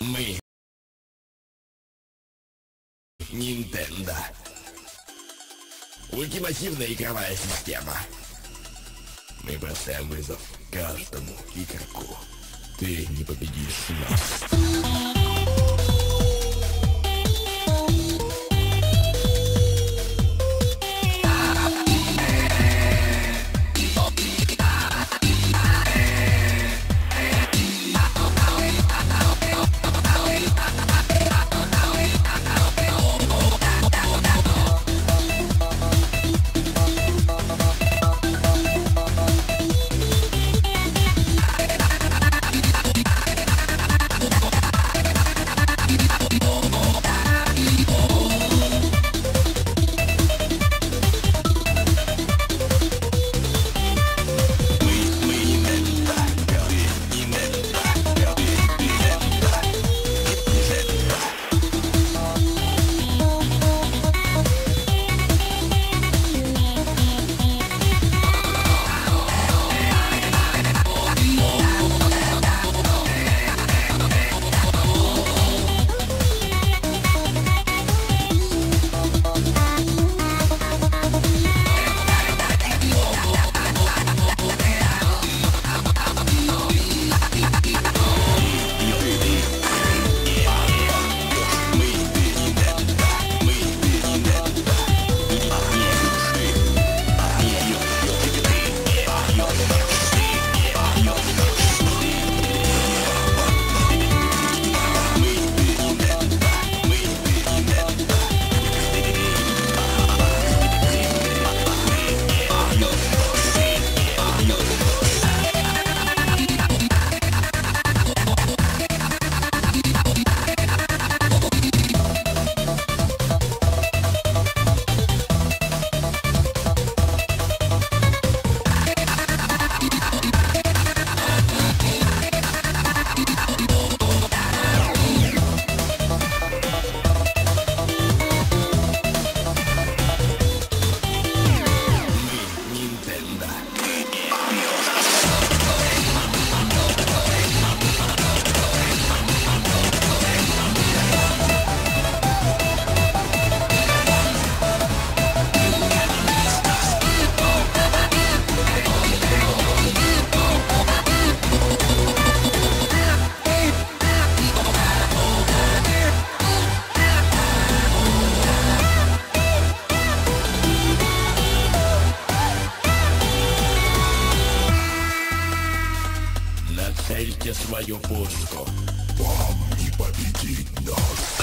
Мы. Nintendo. Ультимативная игровая система. Мы бросаем вызов каждому игроку. Ты не победишь нас. Нацельте свою пушку. Вам не победить нас.